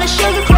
wanna sugar you.